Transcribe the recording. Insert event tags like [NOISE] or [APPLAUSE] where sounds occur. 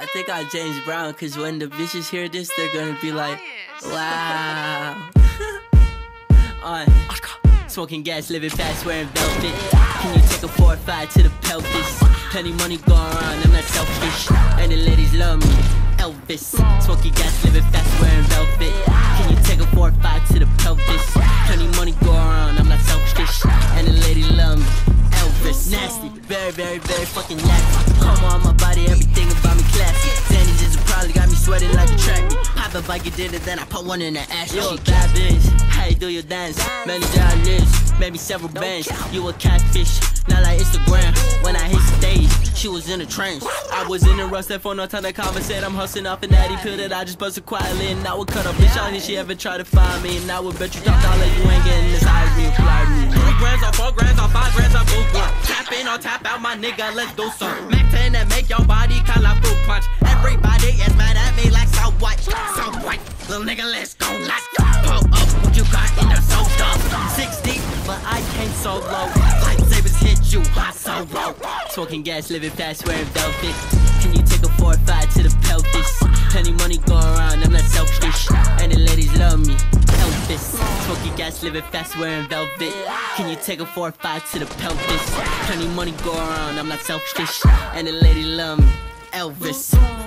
I think I James Brown, cause when the bitches hear this, they're gonna be like, wow. [LAUGHS] On smoking gas, living fast, wearing velvet. Can you take a four or five to the pelvis? Plenty money going around, I'm not selfish. And the ladies love me. Elvis, smoking gas, living fast, wearing velvet. Can you take a four or five to the pelvis? Nasty, very, very, very fucking nasty. Come on, my body, everything about me classy. Danny just probably got me sweating like a track meet. Pop a bike, you did it, then I put one in the ass. Yo, bad bitch, how you do your dance? Many dollars, maybe several bands. You a catfish, not like Instagram. When I hit stage, she was in a trance. I was in a rush, that phone, no time to conversate. I'm hustling off an addy pill that I just busted quietly. And I would cut up bitch on if she ever try to find me. And I would bet you talk dollar you ain't getting this high Or tap out, my nigga, let's do some. Mac 10 that make your body call a fruit punch. Everybody is mad at me like so what? So what? Little nigga, let's go, let's go. Pull up what you got in the soda. Six deep, but I came so low. Lightsabers hit you, hot so low. Smoking gas, living fast, wearing velvet. Can you take a four or five gas, living fast, wearing velvet. Can you take a four or five to the pelvis? Plenty money go around, I'm not selfish. And the lady love me. Elvis.